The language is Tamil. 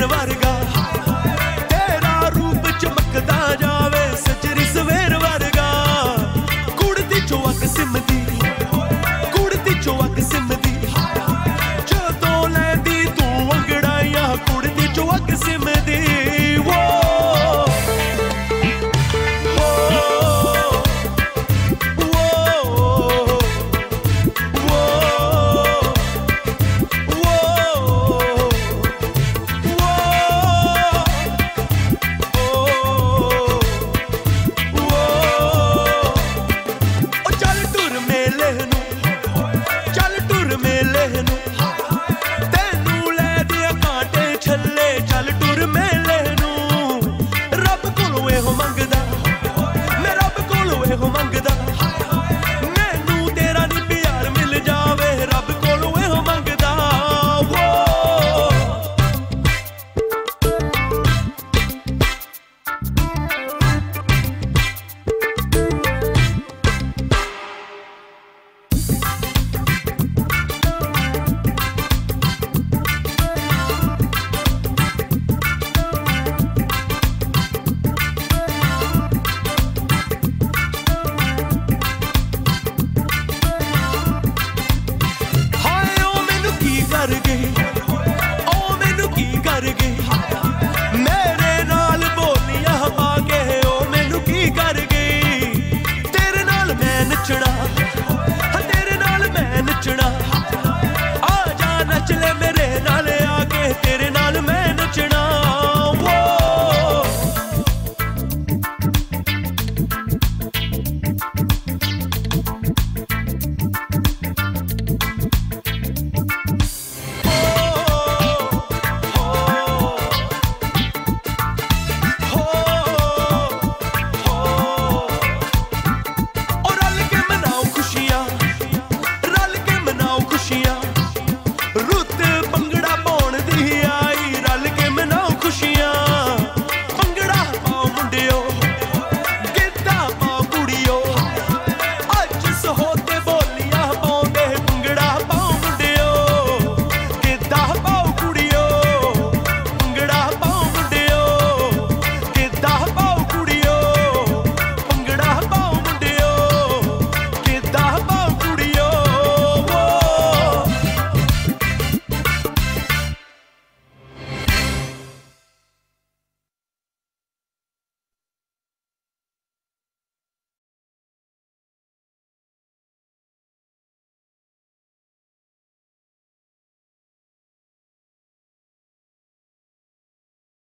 தருவாரு